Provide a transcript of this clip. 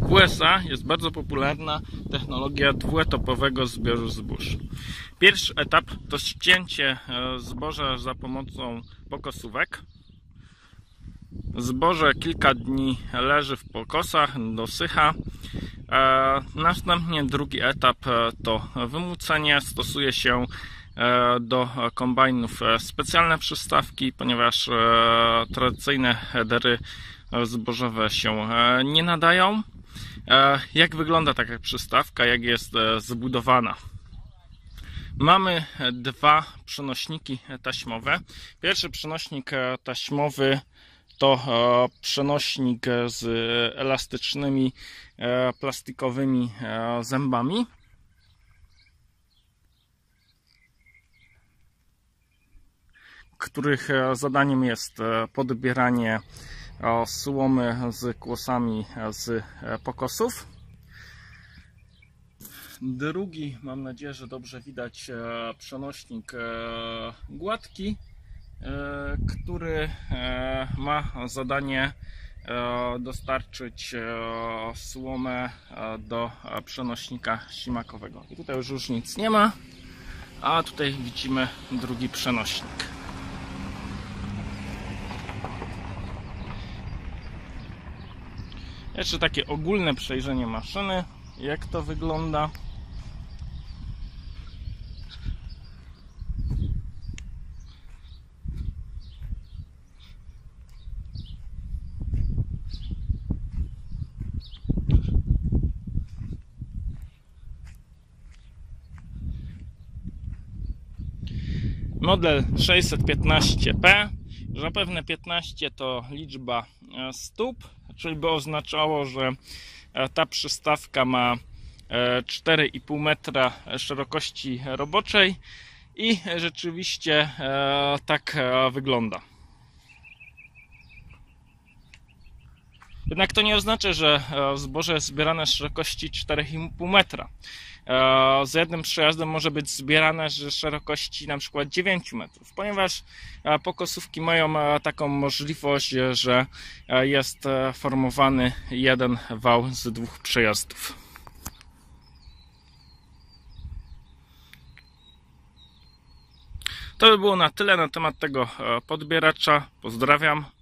W USA jest bardzo popularna technologia dwuetapowego zbioru zbóż. Pierwszy etap to ścięcie e, zboża za pomocą pokosówek. Zboże kilka dni leży w pokosach, dosycha. E, Następnie drugi etap e, to wymucenie. Stosuje się do kombajnów specjalne przystawki, ponieważ tradycyjne headery zbożowe się e, nie nadają. E, Jak wygląda taka przystawka, jak jest e, zbudowana? Mamy dwa przenośniki taśmowe. Pierwszy przenośnik taśmowy to przenośnik z elastycznymi plastikowymi zębami. których zadaniem jest podbieranie słomy z kłosami z e, pokosów. Drugi, mam nadzieję, że dobrze widać, e, przenośnik e, gładki, który ma zadanie dostarczyć słomę do przenośnika ślimakowego. I tutaj już nic nie ma, a tutaj widzimy drugi przenośnik. Jeszcze takie ogólne przejrzenie maszyny, jak to wygląda. Model 615P. Zapewne 15 to liczba e, stóp, czyli by oznaczało, że e, ta przystawka ma e, 4,5 metra szerokości roboczej i rzeczywiście e, tak e, wygląda. Jednak to nie oznacza, że e, zboże jest zbierane z szerokości 4,5 metra. E, Z jednym przejazdem może być zbierane z szerokości na przykład 9 metrów, ponieważ e, pokosówki mają taką możliwość, że jest formowany jeden wał z dwóch przejazdów. To by było na tyle na temat tego podbieracza. Pozdrawiam.